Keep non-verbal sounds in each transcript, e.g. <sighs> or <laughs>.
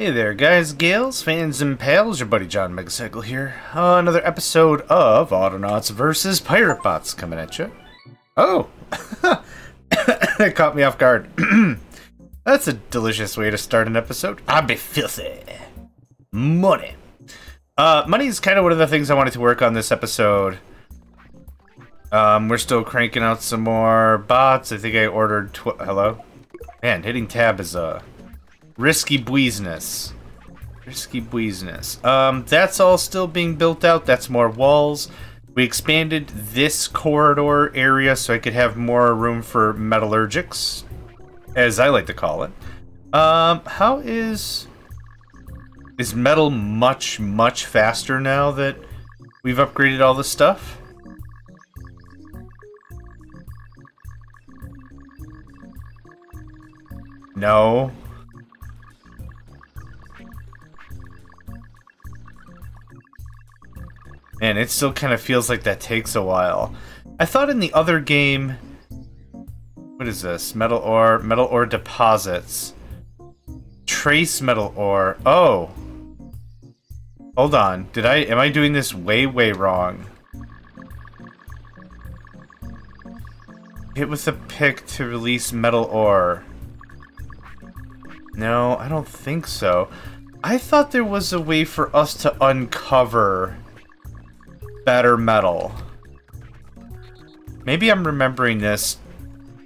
Hey there, guys, gals, fans, and pals. Your buddy John Megacycle here. Uh, another episode of Autonauts versus Piratebots coming at you. Oh, <laughs> it caught me off guard. <clears throat> That's a delicious way to start an episode. I'll be filthy. Money. Uh, money is kind of one of the things I wanted to work on this episode. Um, we're still cranking out some more bots. I think I ordered. Hello, man. Hitting tab is uh risky business. Risky business. Um, that's all still being built out. That's more walls. We expanded this corridor area so I could have more room for metallurgics, as I like to call it. Um, how is is metal much much faster now that we've upgraded all the stuff? No. And it still kind of feels like that takes a while. I thought in the other game... What is this? Metal ore, metal ore deposits. Trace metal ore. Oh. Hold on. Did I, am I doing this way, way wrong? Hit with the pick to release metal ore. No, I don't think so. I thought there was a way for us to uncover better metal. Maybe I'm remembering this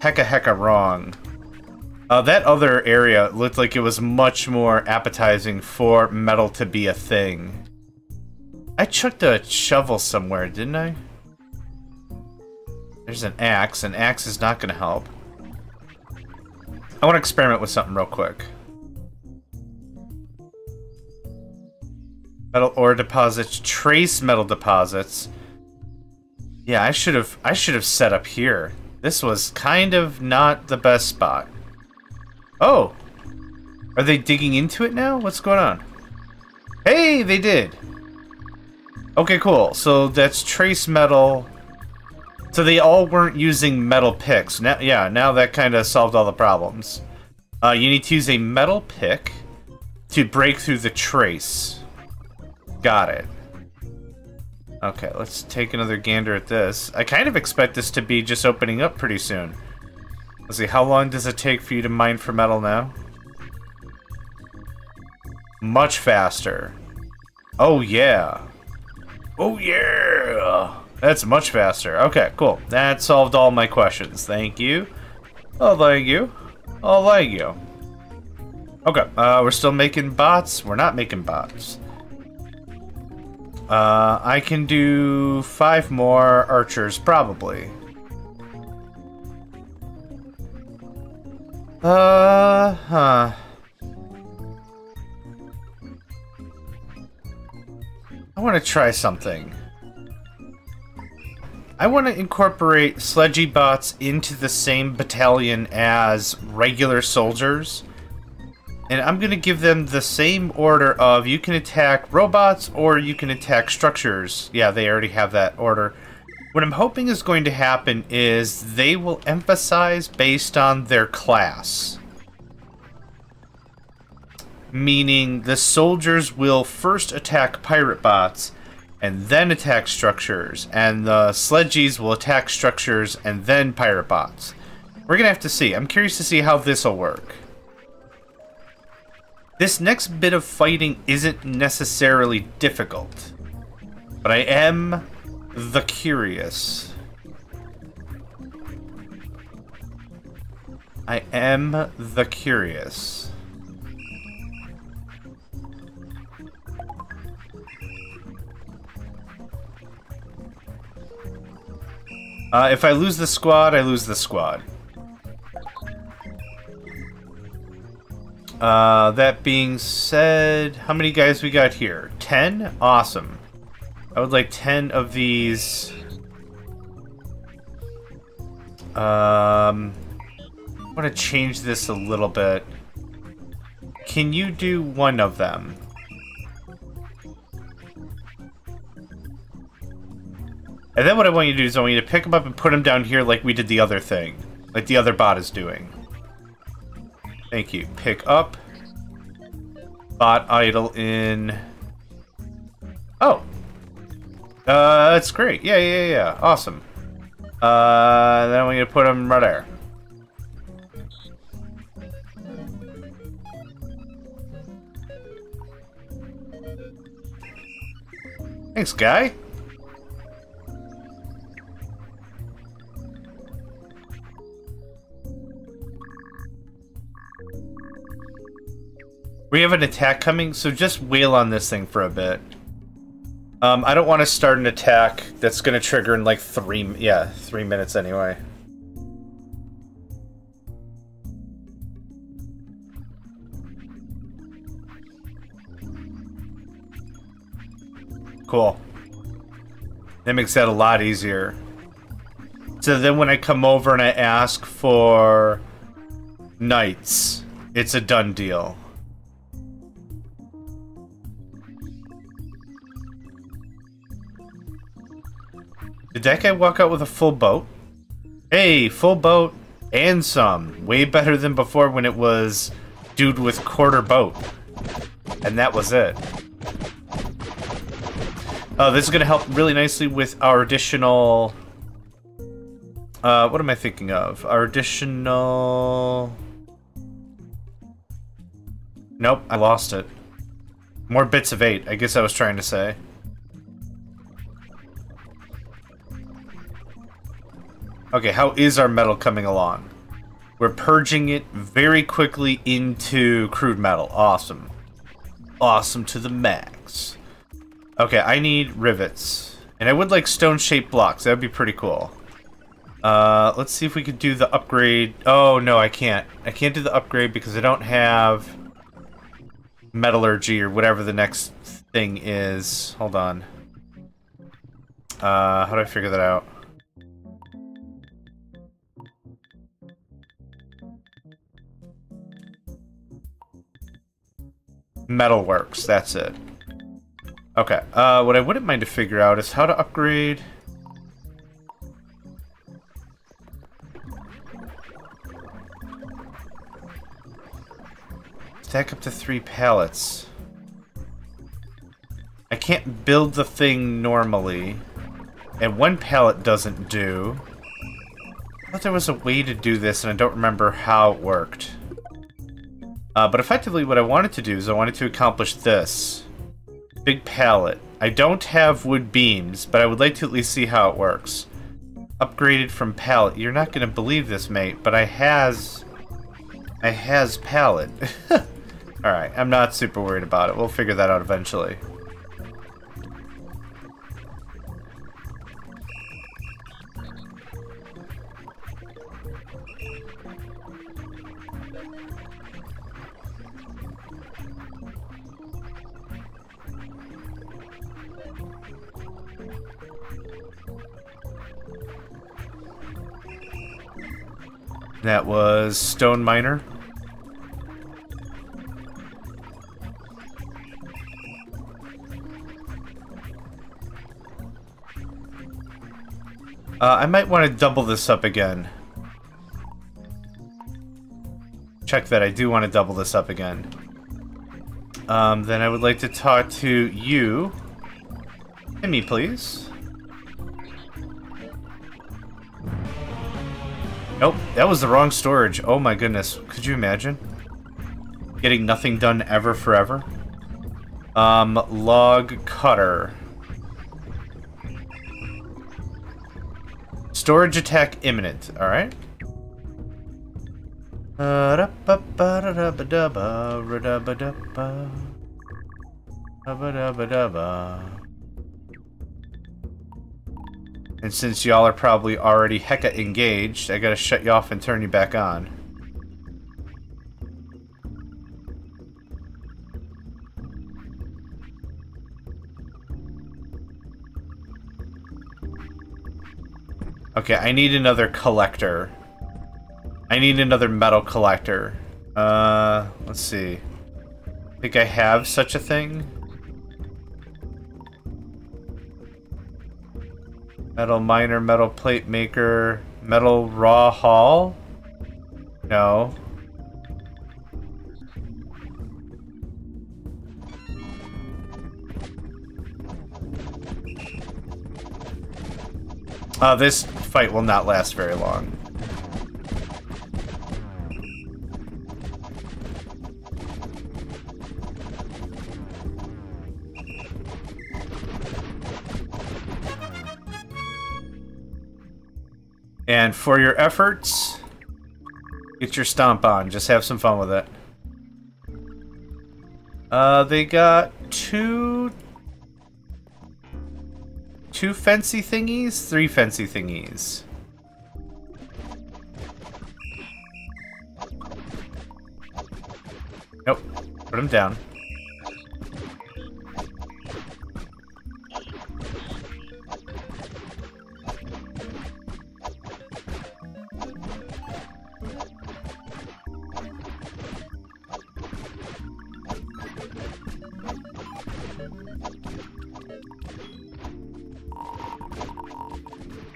hecka hecka wrong. Uh, that other area looked like it was much more appetizing for metal to be a thing. I chucked a shovel somewhere, didn't I? There's an axe. An axe is not going to help. I want to experiment with something real quick. Metal ore deposits, trace metal deposits. Yeah, I should have I should have set up here. This was kind of not the best spot. Oh. Are they digging into it now? What's going on? Hey, they did. Okay, cool. So that's trace metal. So they all weren't using metal picks. Now, yeah, now that kind of solved all the problems. Uh, you need to use a metal pick to break through the trace. Got it. Okay, let's take another gander at this. I kind of expect this to be just opening up pretty soon. Let's see, how long does it take for you to mine for metal now? Much faster. Oh, yeah. Oh, yeah! That's much faster. Okay, cool. That solved all my questions. Thank you. Oh, thank you. Oh, thank you. Okay, uh, we're still making bots. We're not making bots. Uh, I can do five more archers, probably. Uh, huh. I want to try something. I want to incorporate sledgy bots into the same battalion as regular soldiers and I'm going to give them the same order of you can attack robots or you can attack structures. Yeah, they already have that order. What I'm hoping is going to happen is they will emphasize based on their class. Meaning the soldiers will first attack pirate bots and then attack structures, and the sledgies will attack structures and then pirate bots. We're going to have to see. I'm curious to see how this will work. This next bit of fighting isn't necessarily difficult, but I am the curious. I am the curious. Uh, if I lose the squad, I lose the squad. Uh, that being said, how many guys we got here? 10? Awesome. I would like 10 of these. Um, I want to change this a little bit. Can you do one of them? And then what I want you to do is I want you to pick them up and put them down here like we did the other thing. Like the other bot is doing. Thank you. Pick up. bot idle in... Oh. Uh, that's great. Yeah, yeah, yeah. Awesome. Uh, then we need to put them right there. Thanks, guy. We have an attack coming, so just wheel on this thing for a bit. Um, I don't want to start an attack that's going to trigger in like three, yeah, three minutes anyway. Cool. That makes that a lot easier. So then when I come over and I ask for knights, it's a done deal. Did I walk out with a full boat? Hey, full boat and some. Way better than before when it was dude with quarter boat. And that was it. Oh, this is going to help really nicely with our additional... Uh, what am I thinking of? Our additional... Nope, I lost it. More bits of eight, I guess I was trying to say. Okay, how is our metal coming along? We're purging it very quickly into crude metal. Awesome. Awesome to the max. Okay, I need rivets. And I would like stone-shaped blocks. That would be pretty cool. Uh, let's see if we could do the upgrade. Oh, no, I can't. I can't do the upgrade because I don't have metallurgy or whatever the next thing is. Hold on. Uh, how do I figure that out? Metalworks, that's it. Okay, uh, what I wouldn't mind to figure out is how to upgrade... Stack up to three pallets. I can't build the thing normally. And one pallet doesn't do. I thought there was a way to do this, and I don't remember how it worked. Uh, but effectively what I wanted to do is I wanted to accomplish this. Big pallet. I don't have wood beams, but I would like to at least see how it works. Upgraded from pallet. You're not going to believe this, mate, but I has... I has pallet. <laughs> Alright, I'm not super worried about it. We'll figure that out eventually. That was Stone Miner. Uh, I might want to double this up again. Check that, I do want to double this up again. Um, then I would like to talk to you. me, please. Nope, that was the wrong storage. Oh my goodness. Could you imagine? Getting nothing done ever forever? Um, log cutter. Storage attack imminent, alright? And since y'all are probably already hecka engaged, I gotta shut you off and turn you back on. Okay, I need another collector. I need another metal collector. Uh, let's see. I think I have such a thing. Metal miner, metal plate maker, metal raw haul? No. Uh, this fight will not last very long. For your efforts, get your stomp on. Just have some fun with it. Uh, they got two... Two fancy thingies? Three fancy thingies. Nope. Put them down.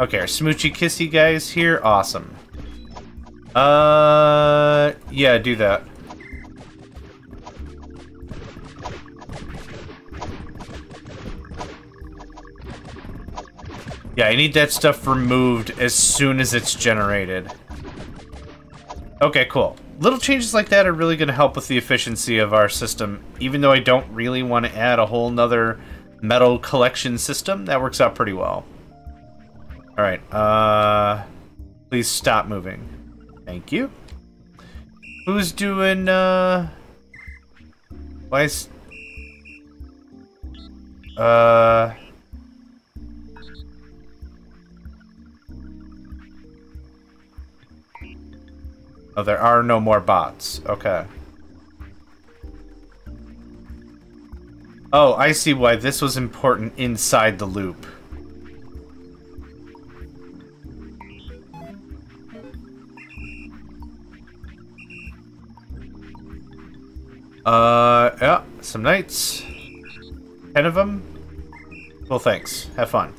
Okay, our smoochy kissy guys here. Awesome. Uh, yeah, do that. Yeah, I need that stuff removed as soon as it's generated. Okay, cool. Little changes like that are really going to help with the efficiency of our system, even though I don't really want to add a whole nother metal collection system. That works out pretty well. Uh... Please stop moving. Thank you. Who's doing, uh... Why is... Uh... Oh, there are no more bots. Okay. Oh, I see why this was important inside the loop. Uh, yeah, some knights. Ten of them. Well, thanks. Have fun.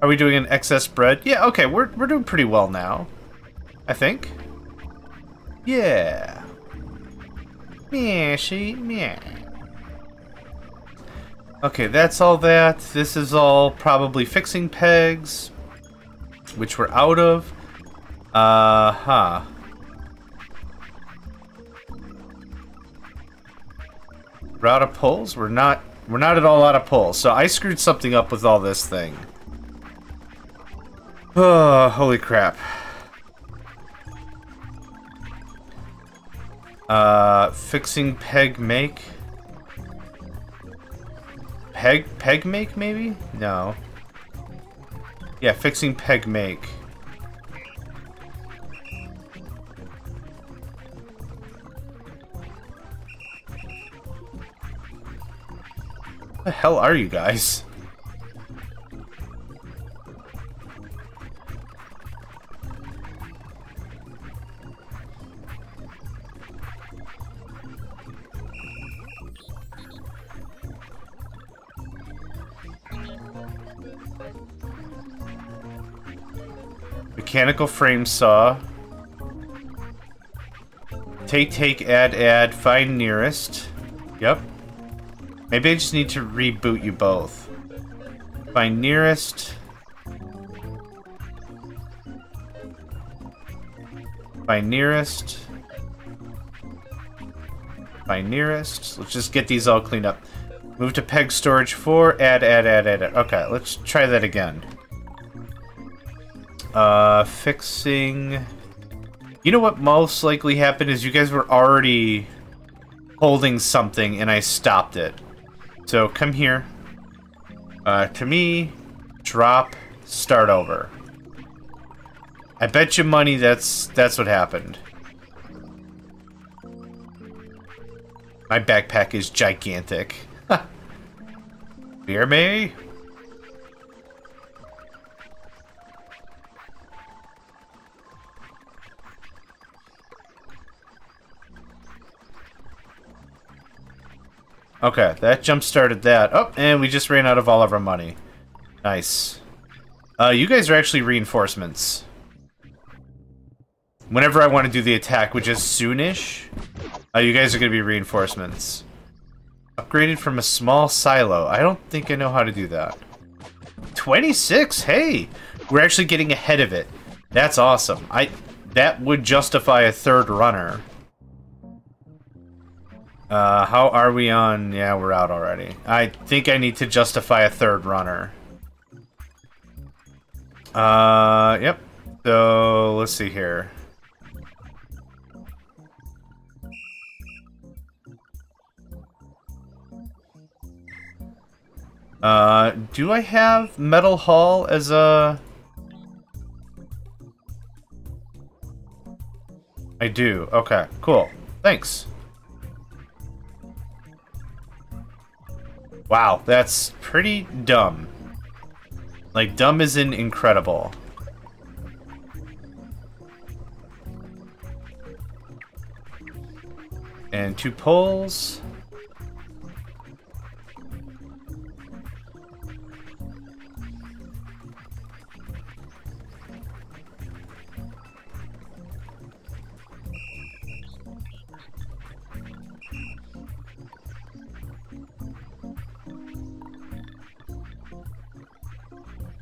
Are we doing an excess bread? Yeah, okay, we're, we're doing pretty well now. I think. Yeah. Yeah, she, yeah. Okay, that's all that. This is all probably fixing pegs, which we're out of. Uh-huh. We're out of pulls? We're not we're not at all out of pulls. So I screwed something up with all this thing. <sighs> Oh, holy crap. Uh, fixing peg make? Peg, peg make maybe? No. Yeah, fixing peg make. The hell are you guys? Mechanical frame saw. Take, take, add, add, find nearest. Yep. Maybe I just need to reboot you both. Find nearest. Find nearest. Find nearest. Let's just get these all cleaned up. Move to peg storage 4. Add, add, add, add, add. Okay, let's try that again. Uh, fixing... You know what most likely happened is you guys were already holding something and I stopped it. So come here. Uh, to me, drop, start over. I bet you money that's that's what happened. My backpack is gigantic. <laughs> Fear me? Okay, that jump started that. Oh, and we just ran out of all of our money. Nice. Uh, you guys are actually reinforcements. Whenever I want to do the attack, which is soonish, uh, you guys are going to be reinforcements. Upgraded from a small silo. I don't think I know how to do that. 26? Hey! We're actually getting ahead of it. That's awesome. I That would justify a third runner. Uh, how are we on? Yeah, we're out already. I think I need to justify a third runner. Uh, yep. So, let's see here. Uh, do I have Metal Hall as a... I do. Okay, cool. Thanks. Wow, that's pretty dumb. Like, dumb is in incredible. And two pulls.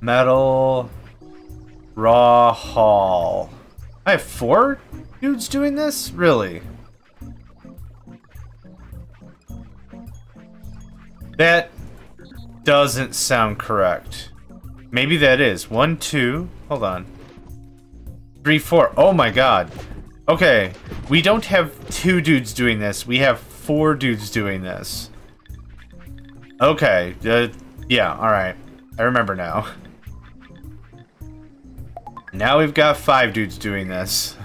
Metal Raw Hall. I have four dudes doing this? Really? That doesn't sound correct. Maybe that is. One, two, hold on. Three, four. Oh my god. Okay, we don't have two dudes doing this. We have four dudes doing this. Okay, uh, yeah, alright. I remember now. <laughs> Now we've got five dudes doing this.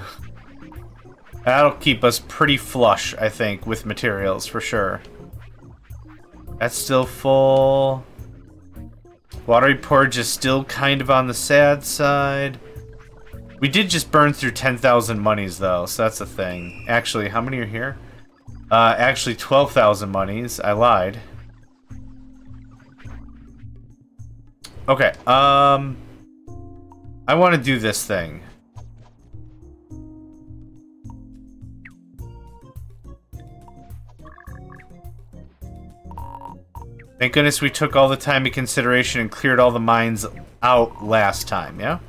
That'll keep us pretty flush, I think, with materials, for sure. That's still full. Watery Porridge is still kind of on the sad side. We did just burn through 10,000 monies, though, so that's a thing. Actually, how many are here? Uh, actually, 12,000 monies. I lied. Okay, um... I want to do this thing. Thank goodness we took all the time in consideration and cleared all the mines out last time, yeah?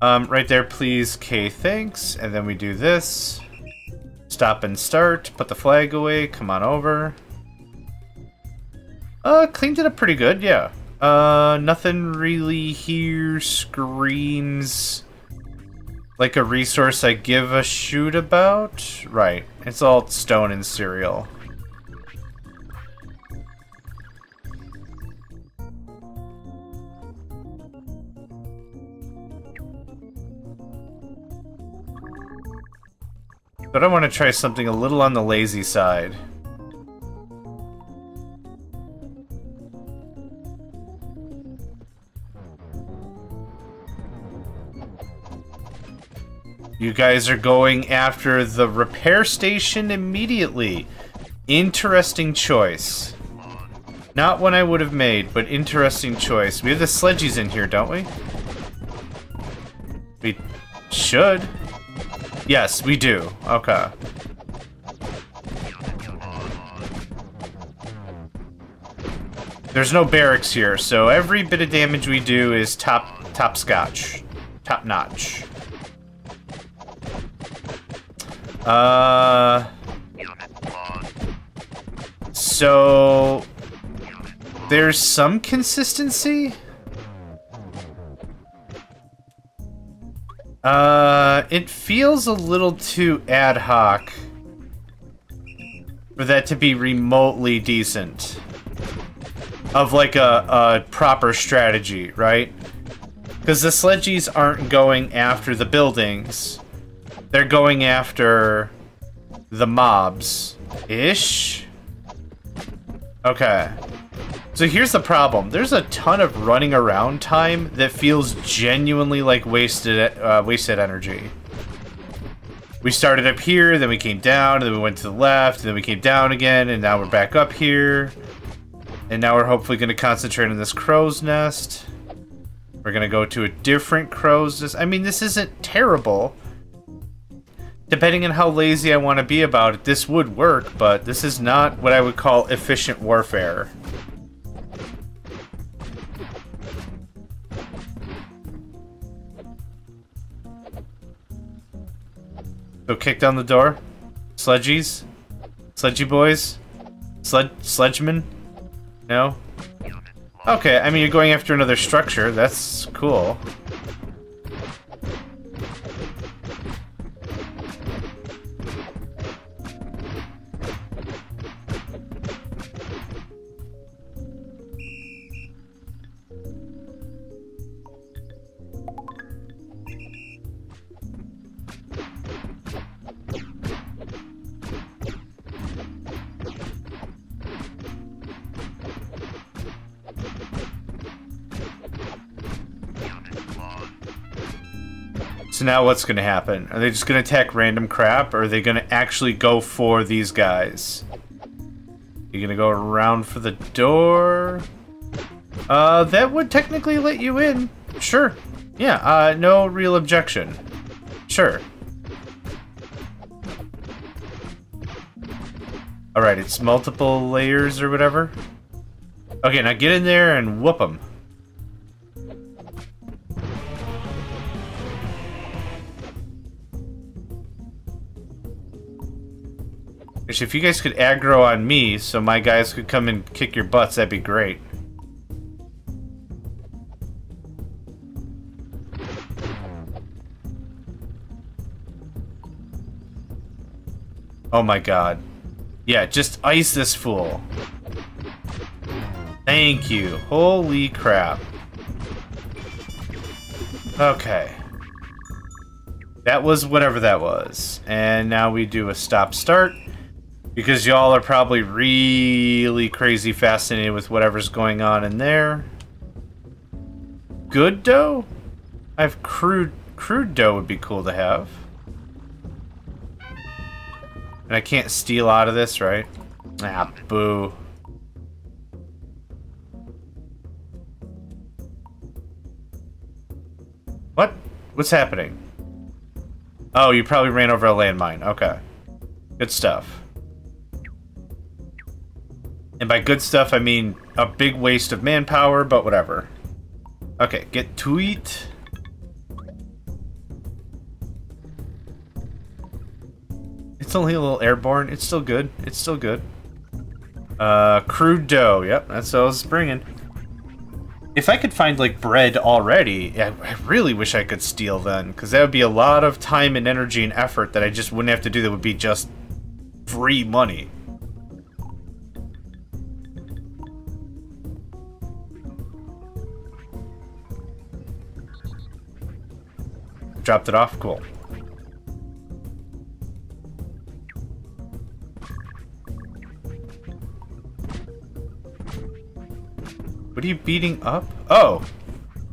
Um, right there, please. K, thanks. And then we do this. Stop and start. Put the flag away. Come on over. Uh, cleaned it up pretty good, yeah. Uh, nothing really here screams like a resource I give a shoot about. Right, it's all stone and cereal. But I want to try something a little on the lazy side. You guys are going after the repair station immediately. Interesting choice. Not one I would have made, but interesting choice. We have the sledgies in here, don't we? We should. Yes, we do. Okay. There's no barracks here, so every bit of damage we do is top top scotch. Top notch. Uh... So... There's some consistency? Uh, it feels a little too ad hoc for that to be remotely decent. Of like a, a proper strategy, right? Because the sledgies aren't going after the buildings. They're going after the mobs. Ish? Okay. So here's the problem. There's a ton of running around time that feels genuinely like wasted uh, wasted energy. We started up here, then we came down, then we went to the left, then we came down again, and now we're back up here. And now we're hopefully going to concentrate on this crow's nest. We're going to go to a different crow's nest. I mean, this isn't terrible depending on how lazy I want to be about it, this would work, but this is not what I would call efficient warfare. So kick down the door. Sledgies? Sledgy boys? Sled sledgemen? No? Okay, I mean you're going after another structure, that's cool. So now what's going to happen? Are they just going to attack random crap, or are they going to actually go for these guys? You gonna go around for the door? Uh, that would technically let you in. Sure. Yeah, uh, no real objection. Sure. Alright, it's multiple layers or whatever. Okay, now get in there and whoop them. Which if you guys could aggro on me so my guys could come and kick your butts, that'd be great. Oh my god. Yeah, just ice this fool. Thank you. Holy crap. Okay. That was whatever that was. And now we do a stop-start. Because y'all are probably really crazy fascinated with whatever's going on in there. Good dough? I have crude crude dough would be cool to have. And I can't steal out of this, right? Ah, boo. What? What's happening? Oh, you probably ran over a landmine. Okay. Good stuff. And by good stuff, I mean a big waste of manpower, but whatever. Okay, get it. It's only a little airborne. It's still good. It's still good. Uh, crude dough. Yep, that's what I was bringing. If I could find, like, bread already, I, I really wish I could steal then, because that would be a lot of time and energy and effort that I just wouldn't have to do that would be just free money. Dropped it off? Cool. What are you beating up? Oh!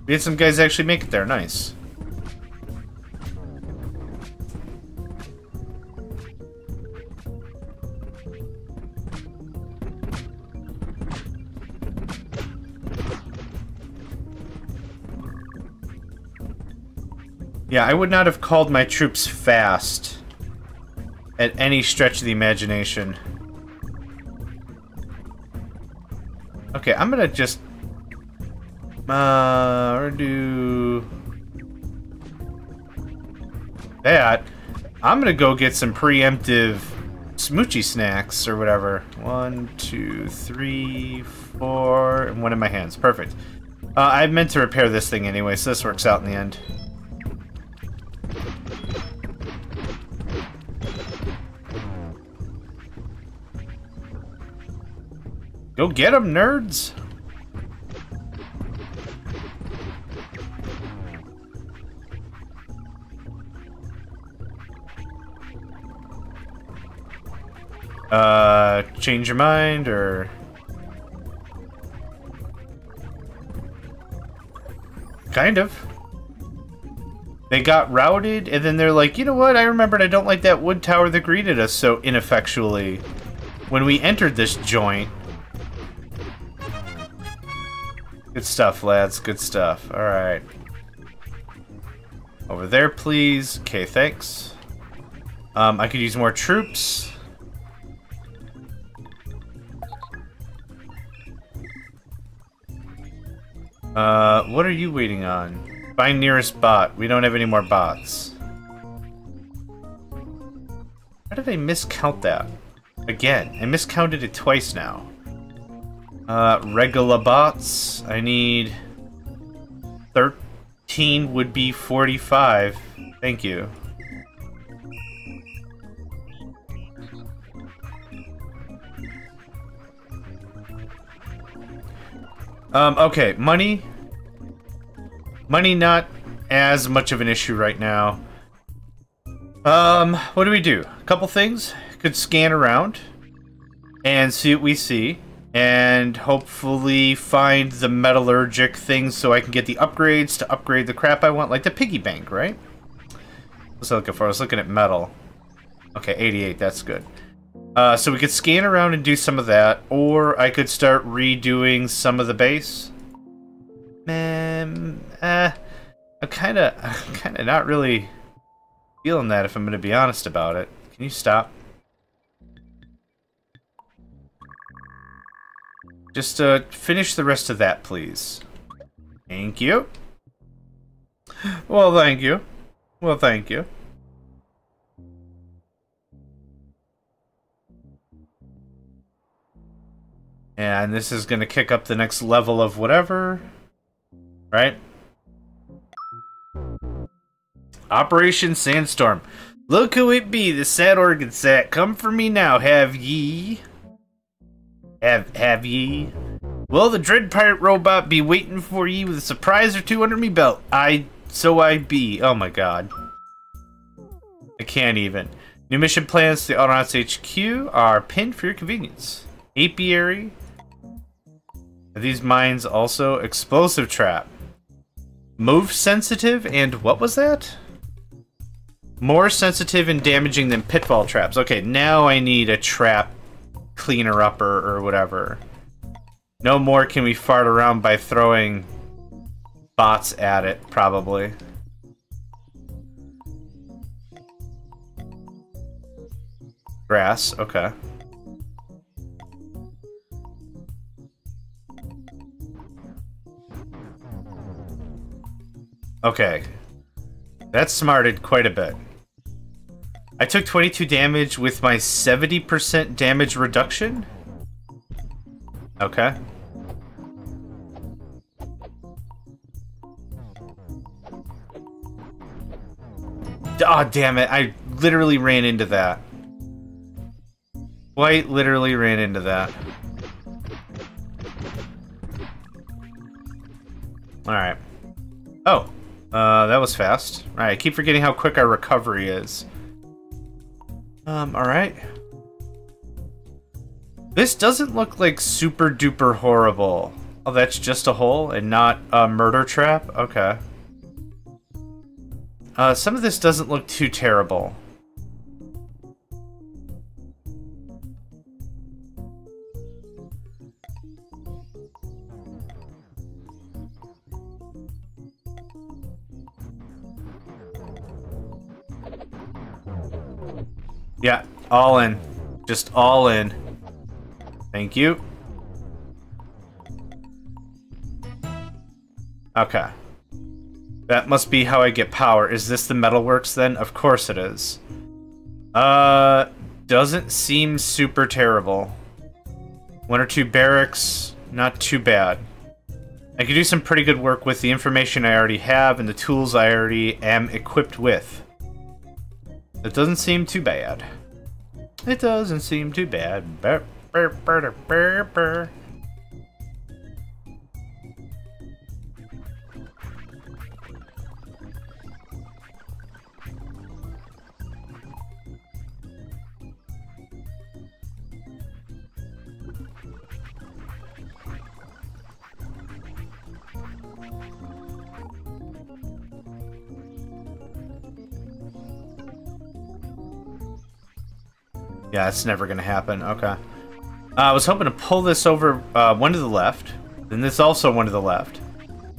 We had some guys actually make it there. Nice. Yeah, I would not have called my troops fast at any stretch of the imagination. Okay, I'm gonna just uh do that. I'm gonna go get some preemptive smoochy snacks or whatever. One, two, three, four, and one in my hands. Perfect. Uh, I meant to repair this thing anyway, so this works out in the end. Go get them, nerds! Uh, change your mind, or... Kind of. They got routed, and then they're like, you know what, I remembered I don't like that wood tower that greeted us so ineffectually when we entered this joint. Good stuff, lads. Good stuff. Alright. Over there, please. Okay, thanks. Um, I could use more troops. Uh, what are you waiting on? Find nearest bot. We don't have any more bots. How did I miscount that? Again, I miscounted it twice now. Uh, Regulabots, I need 13 would be 45. Thank you. Um, okay, money. Money not as much of an issue right now. Um, what do we do? A couple things. Could scan around and see what we see. And hopefully find the metallurgic things so I can get the upgrades to upgrade the crap I want, like the piggy bank, right? What's I looking for? I was looking at metal. Okay, 88, that's good. Uh, so we could scan around and do some of that, or I could start redoing some of the base. Man, eh, I'm kind of, <laughs> kind of not really feeling that if I'm going to be honest about it. Can you stop? Just uh, finish the rest of that, please. Thank you. Well, thank you. Well, thank you. And this is going to kick up the next level of whatever. Right? Operation Sandstorm. Look who it be, the sad organ sat. Come for me now, have ye? Have have ye? Will the dread pirate robot be waiting for ye with a surprise or two under me belt? I so I be. Oh my god. I can't even. New mission plans to the Autonauts HQ are pinned for your convenience. Apiary, are these mines also explosive trap? Move sensitive and what was that? More sensitive and damaging than pitfall traps. Okay, now I need a trap cleaner upper or whatever. No more can we fart around by throwing bots at it, probably. Grass, okay. Okay. That smarted quite a bit. I took 22 damage with my 70% damage reduction? Okay. Oh, damn it. I literally ran into that. White literally ran into that. Alright. Oh. Uh, that was fast. Alright, I keep forgetting how quick our recovery is. Um, alright. This doesn't look like super duper horrible. Oh, that's just a hole and not a murder trap? Okay. Uh, some of this doesn't look too terrible. Yeah, all in. Just all in. Thank you. Okay. That must be how I get power. Is this the metalworks then? Of course it is. Uh, doesn't seem super terrible. One or two barracks, not too bad. I could do some pretty good work with the information I already have and the tools I already am equipped with. It doesn't seem too bad. It doesn't seem too bad. Burr, burr, burr, Yeah, it's never gonna happen. Okay. Uh, I was hoping to pull this over uh, one to the left, and this also one to the left,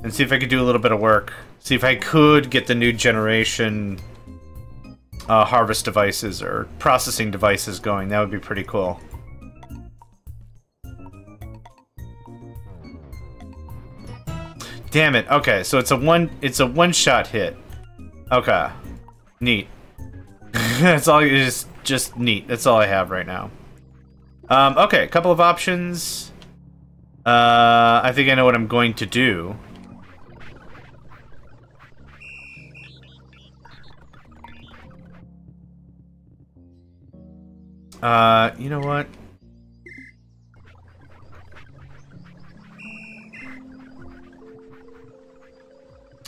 and see if I could do a little bit of work. See if I could get the new generation uh, harvest devices or processing devices going. That would be pretty cool. Damn it. Okay, so it's a one it's a one shot hit. Okay. Neat. <laughs> That's all you just just neat. That's all I have right now. Um, okay, a couple of options. Uh, I think I know what I'm going to do. Uh, you know what?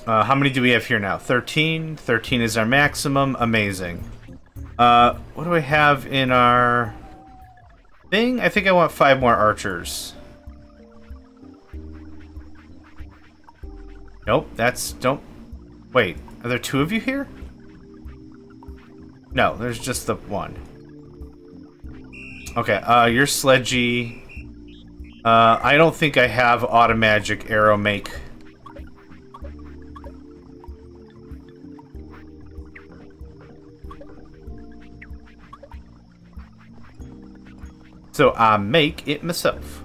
Uh, how many do we have here now? 13. 13 is our maximum. Amazing. Uh, what do I have in our thing? I think I want five more archers. Nope, that's... Don't... Wait, are there two of you here? No, there's just the one. Okay, uh, you're sledgy. Uh, I don't think I have automagic arrow make. So I make it myself.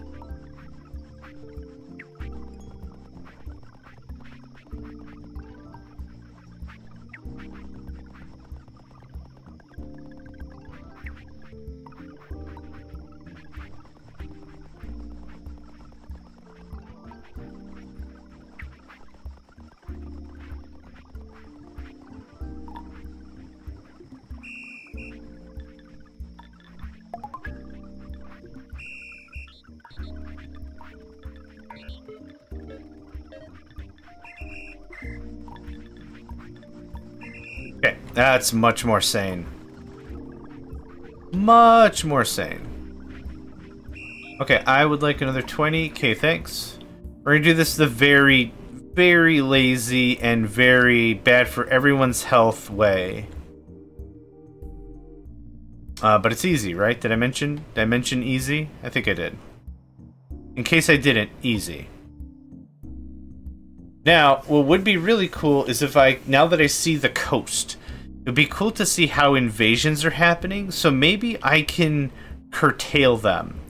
That's much more sane. Much more sane. Okay, I would like another 20. Okay, thanks. We're gonna do this the very, very lazy and very bad for everyone's health way. Uh, but it's easy, right? Did I mention? Did I mention easy? I think I did. In case I didn't, easy. Now, what would be really cool is if I, now that I see the coast, it would be cool to see how invasions are happening, so maybe I can curtail them.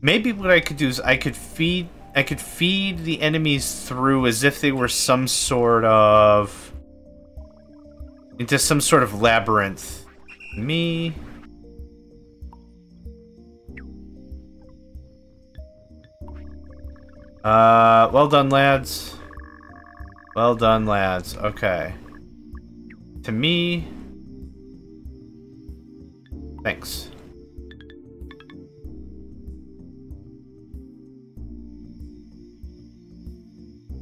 Maybe what I could do is I could feed, I could feed the enemies through as if they were some sort of, into some sort of labyrinth. Me, Uh, well done, lads. Well done, lads. Okay. To me... Thanks.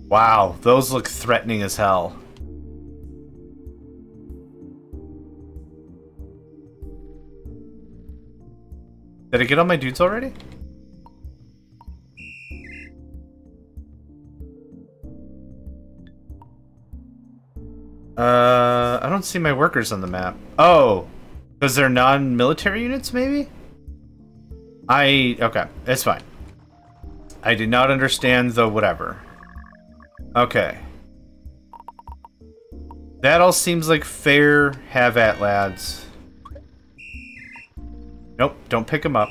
Wow, those look threatening as hell. Did I get all my dudes already? Uh, I don't see my workers on the map. Oh, because they're non-military units, maybe? I... okay, it's fine. I did not understand the whatever. Okay. That all seems like fair. Have at, lads. Nope, don't pick them up.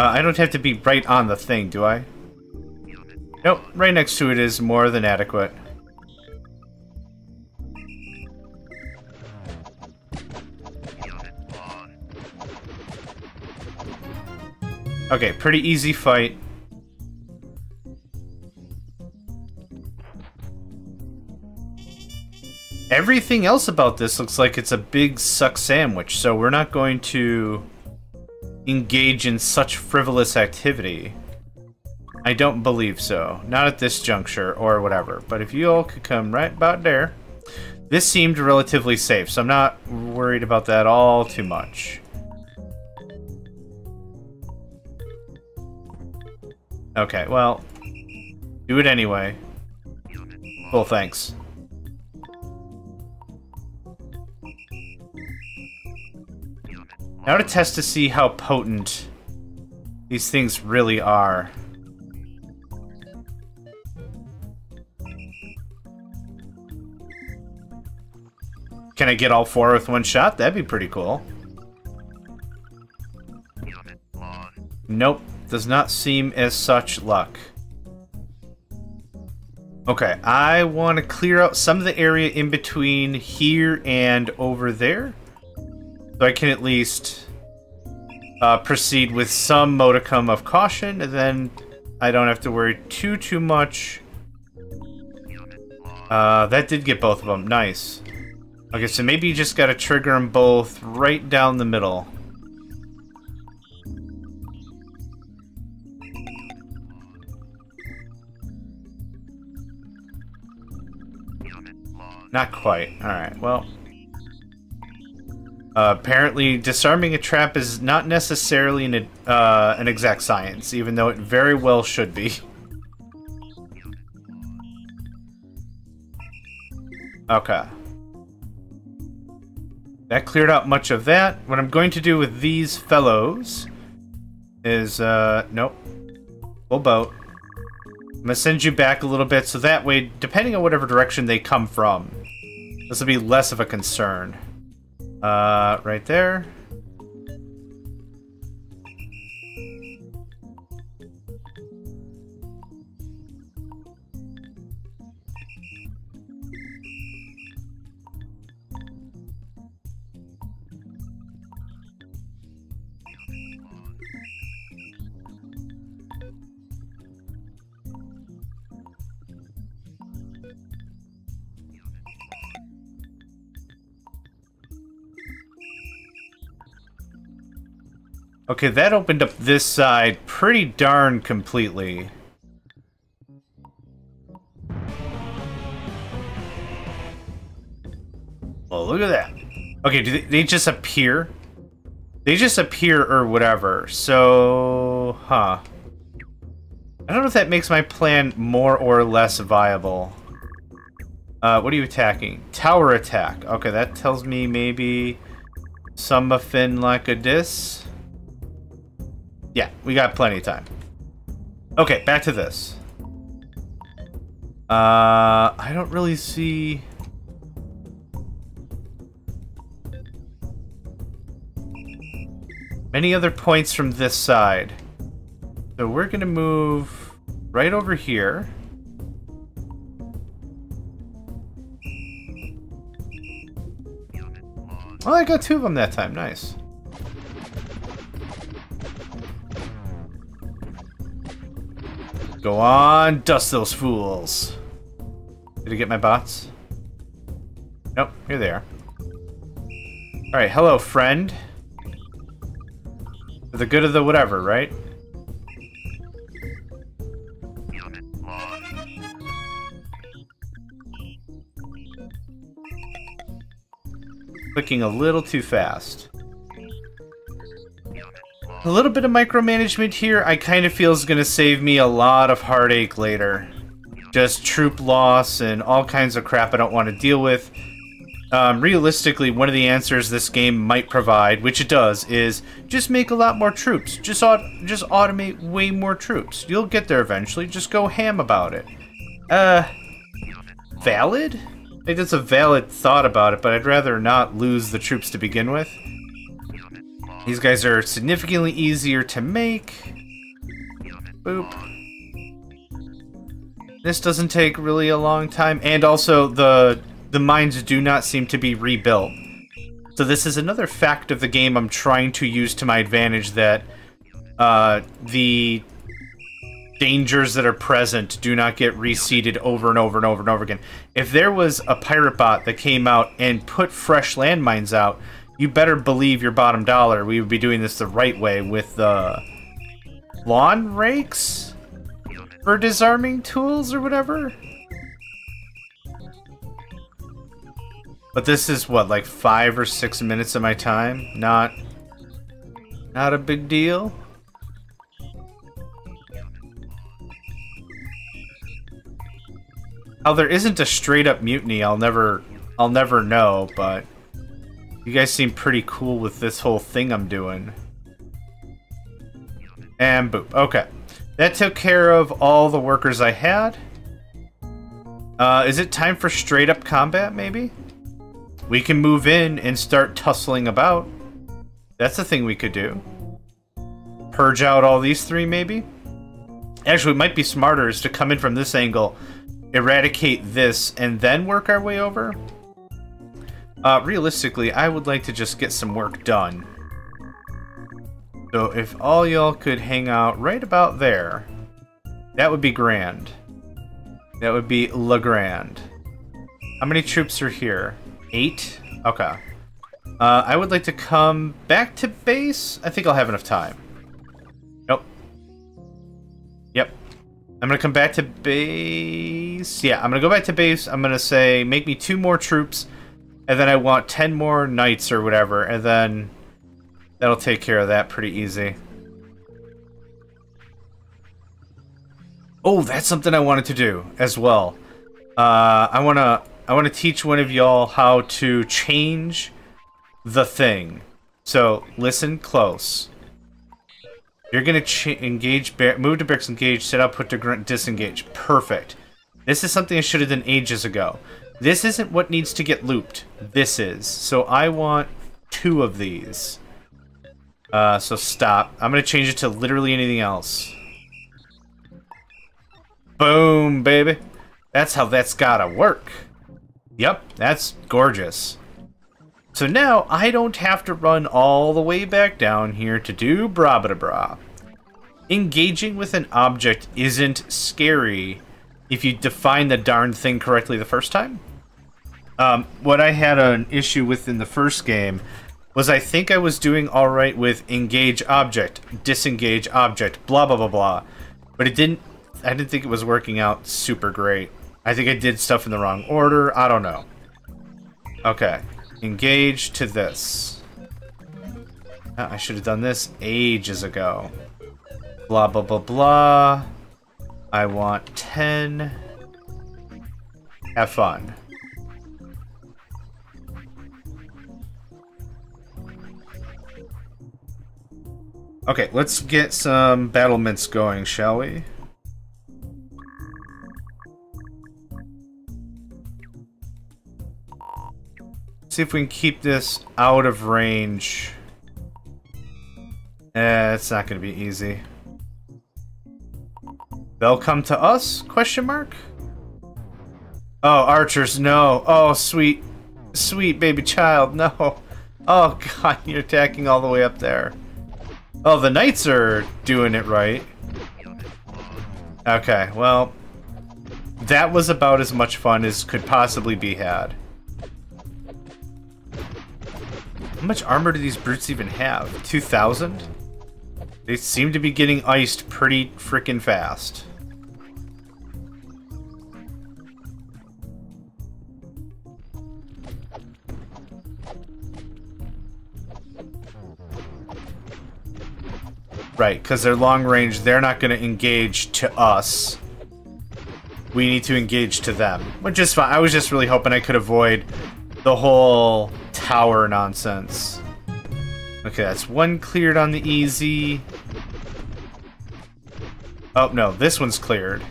Uh, I don't have to be right on the thing, do I? Nope, right next to it is more than adequate. Okay, pretty easy fight. Everything else about this looks like it's a big suck sandwich, so we're not going to engage in such frivolous activity. I don't believe so. Not at this juncture, or whatever. But if you all could come right about there. This seemed relatively safe, so I'm not worried about that all too much. Okay, well, do it anyway. Well, thanks. Now to test to see how potent these things really are. Can I get all four with one shot? That'd be pretty cool. Nope, does not seem as such luck. Okay, I want to clear out some of the area in between here and over there. So I can at least uh, proceed with some modicum of caution, and then I don't have to worry too, too much. Uh, that did get both of them. Nice. Okay, so maybe you just gotta trigger them both right down the middle. Not quite. Alright, well... Apparently, disarming a trap is not necessarily an, uh, an exact science, even though it very well should be. Okay. That cleared out much of that. What I'm going to do with these fellows is, uh, nope. Full boat. I'm gonna send you back a little bit, so that way, depending on whatever direction they come from, this will be less of a concern. Uh, right there. Okay, that opened up this side pretty darn completely. Well, look at that. Okay, do they, they just appear? They just appear or whatever. So, huh. I don't know if that makes my plan more or less viable. Uh, what are you attacking? Tower attack. Okay, that tells me maybe some something like a dis. Yeah, we got plenty of time. Okay, back to this. Uh, I don't really see... Many other points from this side. So we're gonna move right over here. Oh, I got two of them that time. Nice. Go on, dust those fools. Did I get my bots? Nope, here they are. Alright, hello, friend. For the good of the whatever, right? Clicking a little too fast. A little bit of micromanagement here I kind of feel is going to save me a lot of heartache later. Just troop loss and all kinds of crap I don't want to deal with. Um, realistically, one of the answers this game might provide, which it does, is just make a lot more troops. Just just automate way more troops. You'll get there eventually. Just go ham about it. Uh, valid? I think that's a valid thought about it, but I'd rather not lose the troops to begin with. These guys are significantly easier to make. Boop. This doesn't take really a long time, and also the the mines do not seem to be rebuilt. So this is another fact of the game I'm trying to use to my advantage that uh, the dangers that are present do not get reseeded over and over and over and over again. If there was a pirate bot that came out and put fresh landmines out, you better believe your bottom dollar we would be doing this the right way with the uh, lawn rakes for disarming tools or whatever. But this is what, like five or six minutes of my time? Not, not a big deal. How there isn't a straight up mutiny, I'll never, I'll never know, but you guys seem pretty cool with this whole thing I'm doing. And boop. Okay. That took care of all the workers I had. Uh, is it time for straight up combat, maybe? we can move in and start tussling about. That's a thing we could do. Purge out all these three, maybe? Actually, it might be smarter is to come in from this angle, eradicate this, and then work our way over. Uh, realistically, I would like to just get some work done. So if all y'all could hang out right about there, that would be grand. That would be La Grand. How many troops are here? Eight? Okay. Uh, I would like to come back to base. I think I'll have enough time. Nope. Yep. I'm gonna come back to base. Yeah, I'm gonna go back to base. I'm gonna say, make me two more troops, and then I want 10 more knights or whatever, and then that'll take care of that pretty easy. Oh, that's something I wanted to do as well. Uh, I wanna I wanna teach one of y'all how to change the thing. So listen close. You're gonna engage, move to bricks, engage, set up, put to disengage. Perfect. This is something I should have done ages ago. This isn't what needs to get looped. This is. So I want two of these. Uh, so stop. I'm gonna change it to literally anything else. Boom, baby. That's how that's gotta work. Yep, that's gorgeous. So now I don't have to run all the way back down here to do bra bra bra. Engaging with an object isn't scary if you define the darn thing correctly the first time. Um, what I had an issue with in the first game was I think I was doing alright with engage object, disengage object, blah blah blah blah. But it didn't I didn't think it was working out super great. I think I did stuff in the wrong order. I don't know. Okay. Engage to this. Uh, I should have done this ages ago. Blah, blah, blah, blah. I want 10. Have fun. Okay, let's get some battlements going, shall we? See if we can keep this out of range. Eh, it's not going to be easy. They'll come to us? Question mark? Oh, archers, no. Oh, sweet, sweet baby child, <laughs> no. Oh, God, you're attacking all the way up there. Oh, the knights are doing it right. Okay, well, that was about as much fun as could possibly be had. How much armor do these brutes even have? 2,000? They seem to be getting iced pretty freaking fast. Right, because they're long range, they're not going to engage to us. We need to engage to them, which is fine. I was just really hoping I could avoid the whole tower nonsense. Okay, that's one cleared on the easy. Oh, no, this one's cleared.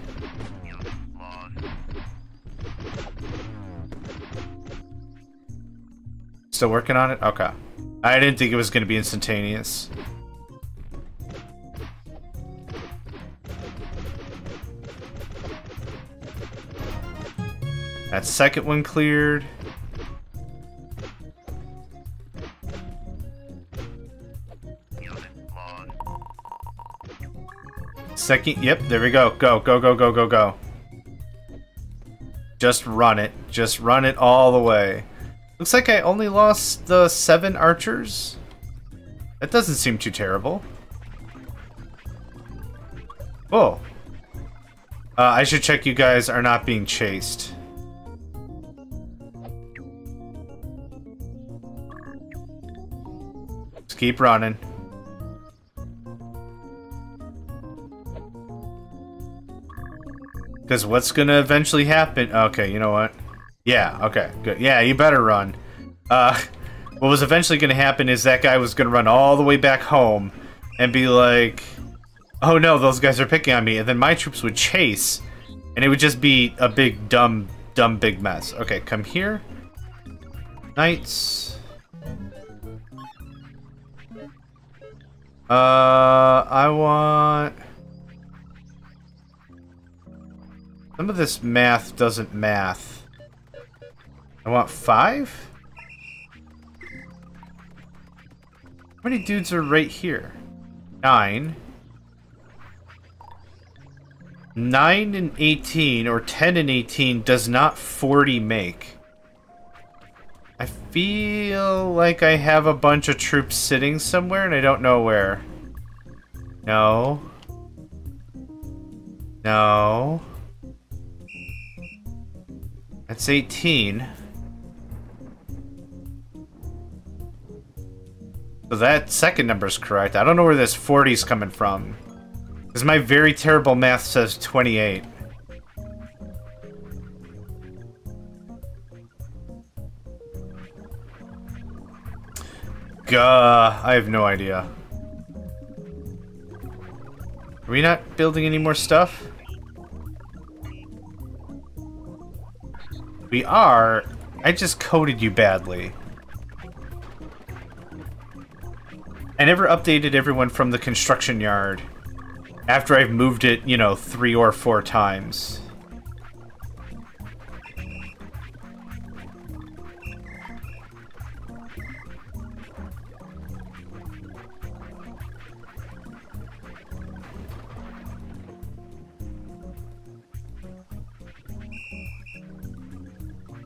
Still working on it? Okay. I didn't think it was going to be instantaneous. That second one cleared. Second, yep, there we go. Go, go, go, go, go, go. Just run it. Just run it all the way. Looks like I only lost the seven archers. That doesn't seem too terrible. Oh. Uh, I should check you guys are not being chased. Keep running. Because what's going to eventually happen... Okay, you know what? Yeah, okay, good. Yeah, you better run. Uh, <laughs> what was eventually going to happen is that guy was going to run all the way back home and be like, oh no, those guys are picking on me. And then my troops would chase, and it would just be a big, dumb, dumb, big mess. Okay, come here. Knights. Uh, I want... Some of this math doesn't math. I want five? How many dudes are right here? Nine. 9 and 18, or 10 and 18, does not 40 make. I feel like I have a bunch of troops sitting somewhere, and I don't know where. No. No. That's 18. So that second number is correct. I don't know where this 40 is coming from. Because my very terrible math says 28. Gah, I have no idea. Are we not building any more stuff? We are. I just coded you badly. I never updated everyone from the construction yard. After I've moved it, you know, three or four times.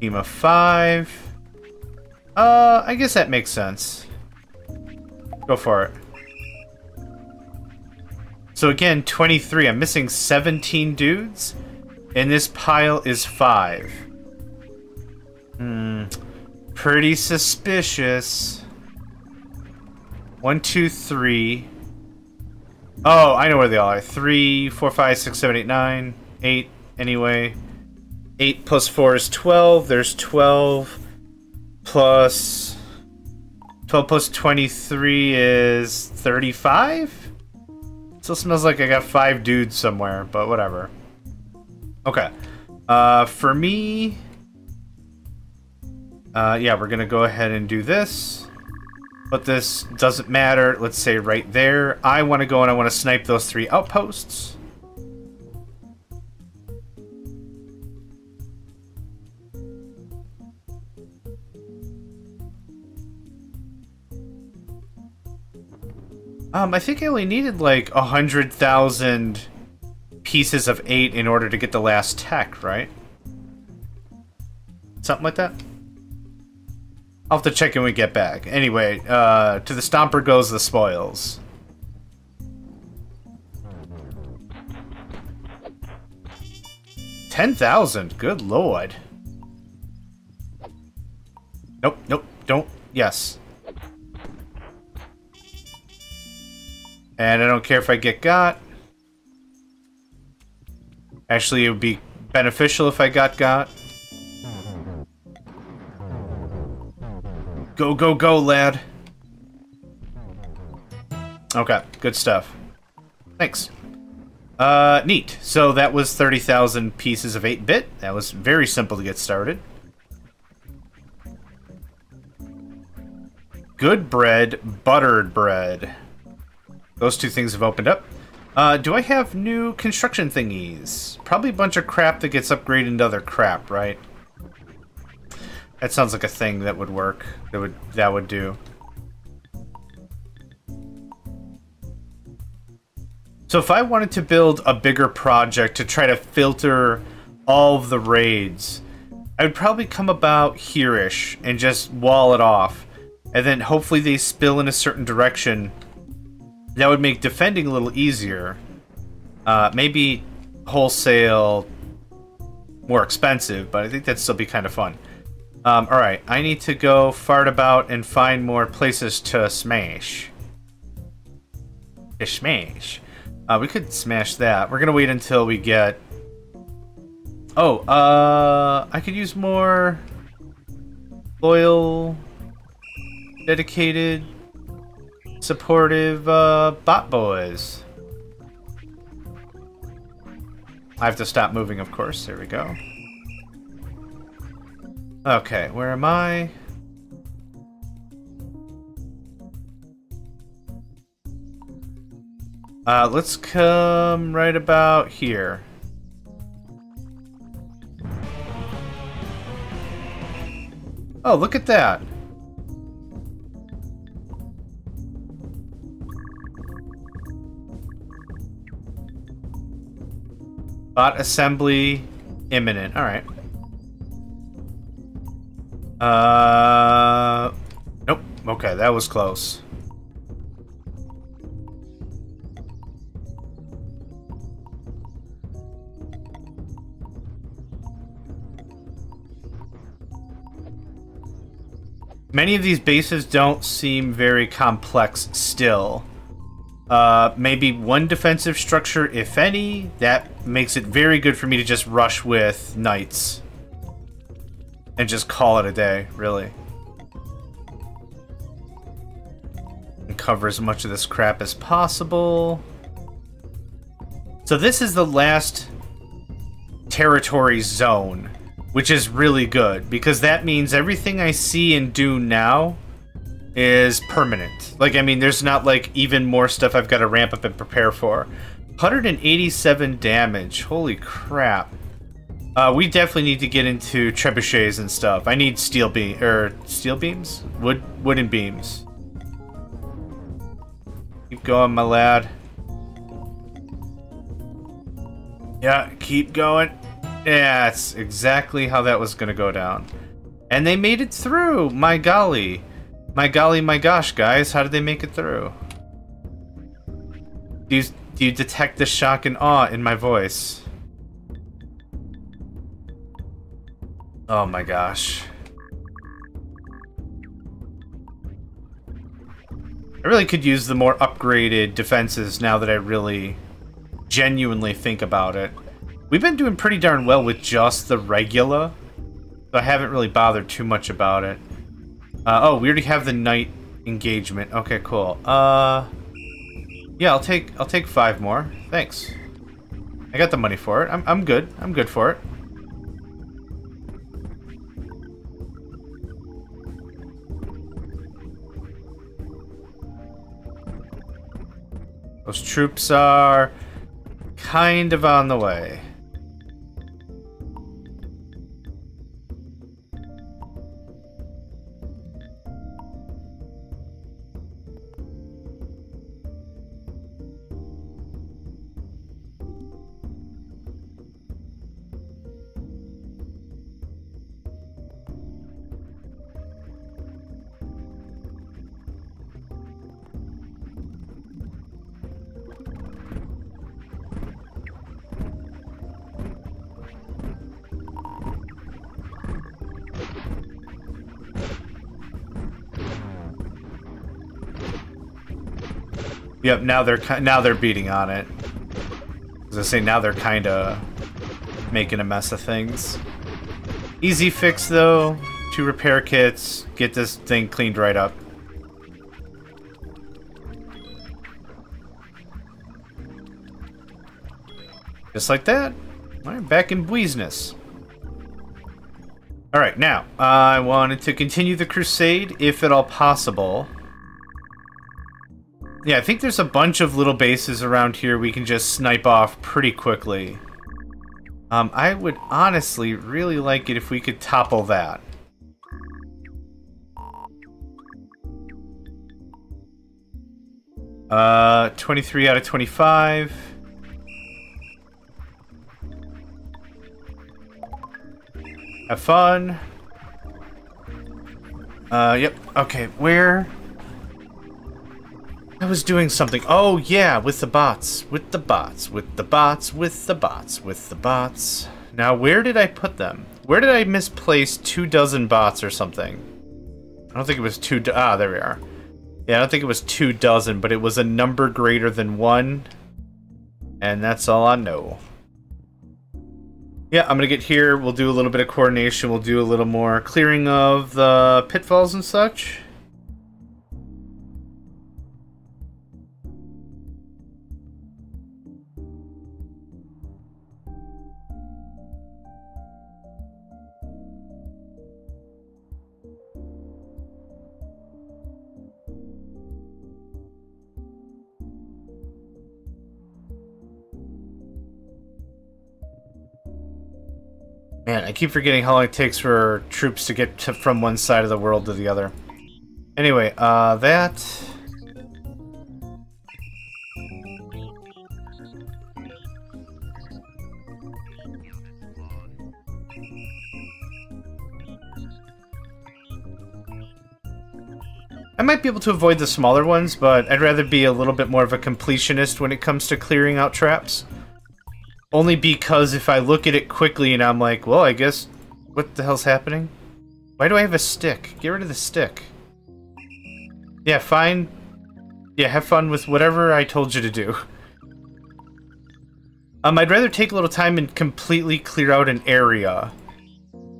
Team of five. Uh, I guess that makes sense. Go for it. So again, 23. I'm missing 17 dudes, and this pile is 5. Hmm. Pretty suspicious. One, two, three. Oh, I know where they all are. Three, four, five, six, seven, eight, nine, eight. Anyway, eight plus four is twelve. There's twelve plus twelve plus twenty-three is thirty-five. Still smells like I got five dudes somewhere, but whatever. Okay. Uh, for me... Uh, yeah, we're gonna go ahead and do this. But this doesn't matter. Let's say right there. I want to go and I want to snipe those three outposts. Um, I think I only needed like a hundred thousand pieces of eight in order to get the last tech, right? Something like that? I'll have to check when we get back. Anyway, uh, to the Stomper goes the spoils. Ten thousand, good lord. Nope, nope, don't, yes. And I don't care if I get got. Actually, it would be beneficial if I got got. Go, go, go, lad. Okay, good stuff. Thanks. Uh, neat. So that was 30,000 pieces of 8-bit. That was very simple to get started. Good bread, buttered bread. Those two things have opened up. Uh, do I have new construction thingies? Probably a bunch of crap that gets upgraded into other crap, right? That sounds like a thing that would work. That would that would do. So if I wanted to build a bigger project to try to filter all of the raids, I would probably come about here-ish and just wall it off. And then hopefully they spill in a certain direction that would make defending a little easier. Uh, maybe wholesale more expensive, but I think that'd still be kind of fun. Um, Alright, I need to go fart about and find more places to smash. To smash. Uh, we could smash that. We're gonna wait until we get... Oh, uh... I could use more... Loyal... Dedicated supportive uh, bot boys. I have to stop moving, of course. There we go. Okay, where am I? Uh, let's come right about here. Oh, look at that. Bot assembly imminent. All right. Uh, nope. Okay, that was close. Many of these bases don't seem very complex still. Uh, maybe one defensive structure, if any. That makes it very good for me to just rush with knights. And just call it a day, really. And cover as much of this crap as possible. So this is the last territory zone which is really good because that means everything I see and do now is permanent. Like, I mean, there's not like even more stuff I've got to ramp up and prepare for. 187 damage. Holy crap. Uh, we definitely need to get into trebuchets and stuff. I need steel beam or er, steel beams, wood wooden beams. Keep going, my lad. Yeah, keep going. Yeah, that's exactly how that was gonna go down. And they made it through! My golly. My golly, my gosh, guys, how did they make it through? Do you, do you detect the shock and awe in my voice? Oh my gosh. I really could use the more upgraded defenses now that I really genuinely think about it. We've been doing pretty darn well with just the regular, so I haven't really bothered too much about it. Uh, oh, we already have the knight engagement. Okay, cool. Uh, yeah, I'll take I'll take five more. Thanks. I got the money for it. I'm I'm good. I'm good for it. Those troops are kind of on the way. Yep, now they're now they're beating on it. As I say, now they're kind of making a mess of things. Easy fix though. Two repair kits. Get this thing cleaned right up. Just like that. Alright, back in business. Alright, now, I wanted to continue the crusade, if at all possible. Yeah, I think there's a bunch of little bases around here we can just snipe off pretty quickly. Um, I would honestly really like it if we could topple that. Uh, 23 out of 25. Have fun. Uh, yep. Okay, where... I was doing something. Oh, yeah, with the bots. With the bots. With the bots. With the bots. With the bots. Now, where did I put them? Where did I misplace two dozen bots or something? I don't think it was two... Ah, there we are. Yeah, I don't think it was two dozen, but it was a number greater than one. And that's all I know. Yeah, I'm gonna get here. We'll do a little bit of coordination. We'll do a little more clearing of the pitfalls and such. Man, I keep forgetting how long it takes for troops to get to, from one side of the world to the other. Anyway, uh, that... I might be able to avoid the smaller ones, but I'd rather be a little bit more of a completionist when it comes to clearing out traps. Only because if I look at it quickly and I'm like, well, I guess, what the hell's happening? Why do I have a stick? Get rid of the stick. Yeah, fine. Yeah, have fun with whatever I told you to do. Um, I'd rather take a little time and completely clear out an area.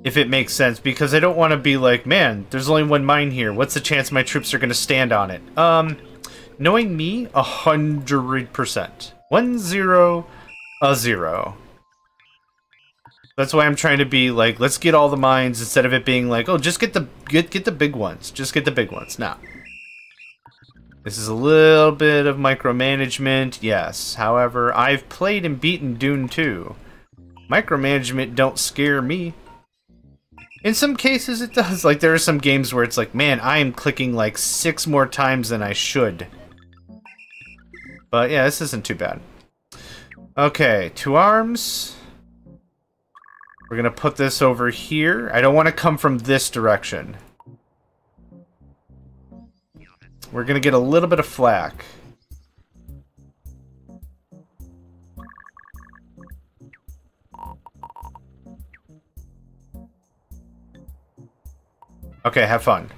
If it makes sense, because I don't want to be like, man, there's only one mine here. What's the chance my troops are going to stand on it? Um, knowing me, a hundred percent. One zero a zero. That's why I'm trying to be like, let's get all the mines instead of it being like, oh, just get the get get the big ones. Just get the big ones. Now, this is a little bit of micromanagement, yes. However, I've played and beaten Dune 2. Micromanagement don't scare me. In some cases it does. Like there are some games where it's like, man, I am clicking like six more times than I should. But yeah, this isn't too bad. Okay, two arms. We're gonna put this over here. I don't want to come from this direction. We're gonna get a little bit of flack. Okay, have fun.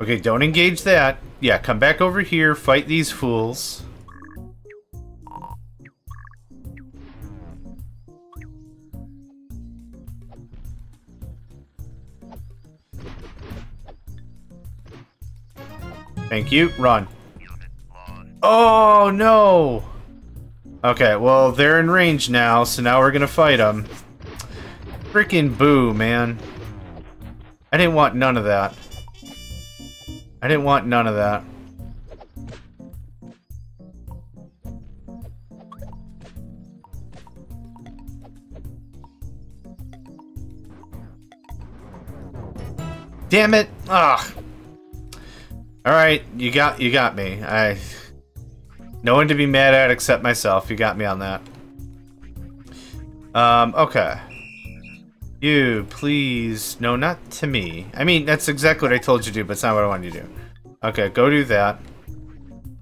Okay, don't engage that. Yeah, come back over here, fight these fools. Thank you. Run. Oh, no! Okay, well, they're in range now, so now we're gonna fight them. Freaking boo, man. I didn't want none of that. I didn't want none of that. Damn it! Ugh. All right, you got you got me. I no one to be mad at except myself. You got me on that. Um, okay. You, please. No, not to me. I mean, that's exactly what I told you to do, but it's not what I wanted you to do. Okay, go do that.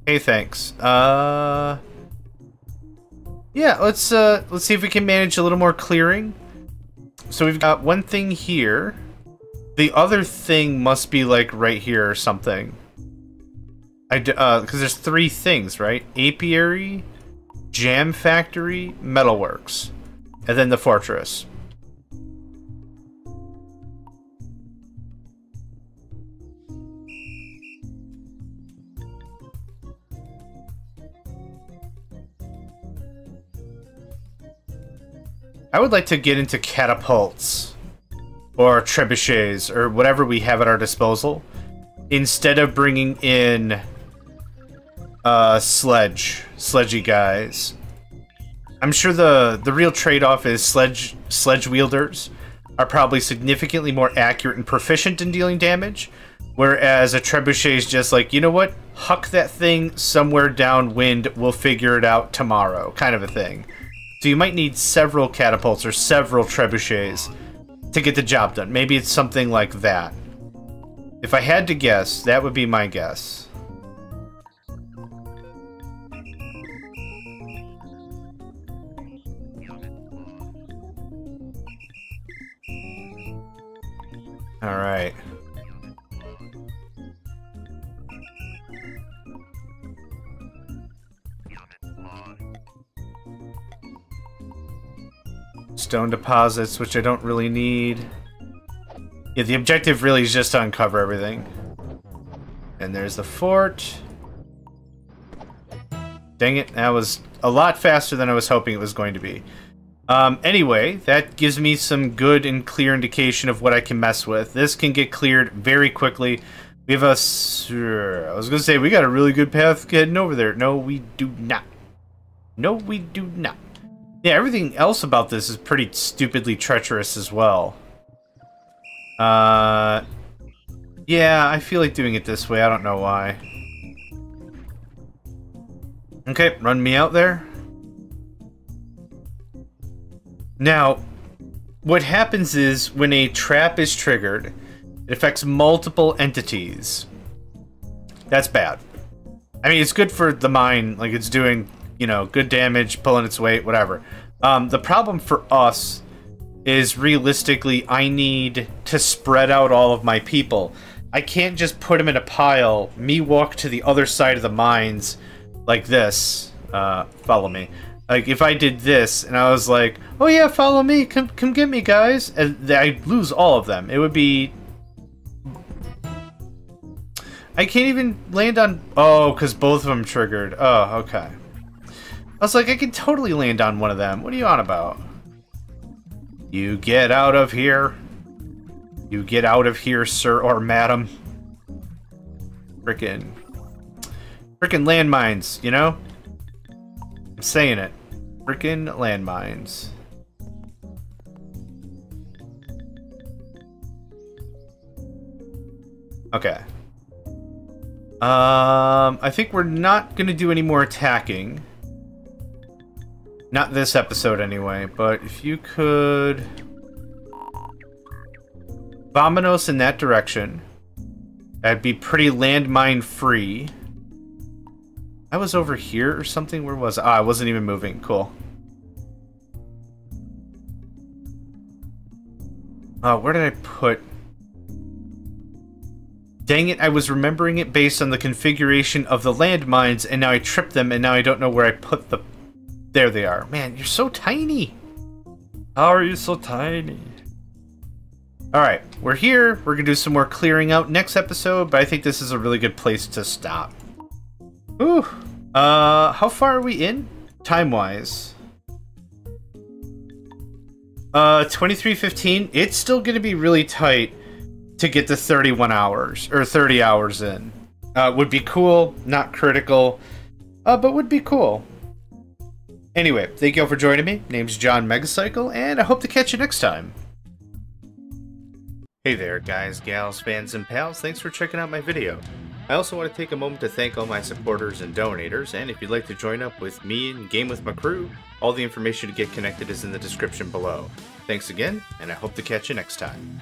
Hey, thanks. Uh... Yeah, let's, uh, let's see if we can manage a little more clearing. So we've got one thing here. The other thing must be, like, right here or something. I, uh, because there's three things, right? Apiary, Jam Factory, Metalworks. And then the Fortress. I would like to get into catapults or trebuchets or whatever we have at our disposal instead of bringing in uh, sledge, sledgy guys. I'm sure the the real trade-off is sledge sledge wielders are probably significantly more accurate and proficient in dealing damage, whereas a trebuchet is just like, you know what, huck that thing somewhere downwind, we'll figure it out tomorrow, kind of a thing. So you might need several catapults or several trebuchets to get the job done. Maybe it's something like that. If I had to guess, that would be my guess. Alright. Stone deposits, which I don't really need. Yeah, the objective really is just to uncover everything. And there's the fort. Dang it, that was a lot faster than I was hoping it was going to be. Um, anyway, that gives me some good and clear indication of what I can mess with. This can get cleared very quickly. We have a... I was going to say, we got a really good path getting over there. No, we do not. No, we do not. Yeah, everything else about this is pretty stupidly treacherous as well. Uh... Yeah, I feel like doing it this way. I don't know why. Okay, run me out there. Now, what happens is when a trap is triggered, it affects multiple entities. That's bad. I mean, it's good for the mine, like it's doing, you know, good damage, pulling its weight, whatever. Um, the problem for us is realistically, I need to spread out all of my people. I can't just put them in a pile, me walk to the other side of the mines like this. Uh, follow me. Like, if I did this, and I was like, oh yeah, follow me, come, come get me, guys, and I'd lose all of them. It would be... I can't even land on... Oh, because both of them triggered. Oh, okay. I was like, I can totally land on one of them. What are you on about? You get out of here. You get out of here, sir or madam. Frickin' Frickin' landmines, you know? I'm saying it. Frickin' landmines. Okay. Um, I think we're not going to do any more attacking. Not this episode anyway, but if you could... Vominos in that direction. That'd be pretty landmine free. I was over here or something? Where was I? Ah, I wasn't even moving. Cool. Oh, where did I put... Dang it, I was remembering it based on the configuration of the landmines, and now I tripped them, and now I don't know where I put the... There they are. Man, you're so tiny! How are you so tiny? Alright, we're here. We're gonna do some more clearing out next episode, but I think this is a really good place to stop. Ooh. Uh, how far are we in? Time-wise. Uh, 23.15. It's still going to be really tight to get to 31 hours, or 30 hours in. Uh, would be cool, not critical, uh, but would be cool. Anyway, thank you all for joining me. Name's John Megacycle, and I hope to catch you next time. Hey there, guys, gals, fans, and pals. Thanks for checking out my video. I also want to take a moment to thank all my supporters and donators, and if you'd like to join up with me and game with my crew, all the information to get connected is in the description below. Thanks again, and I hope to catch you next time.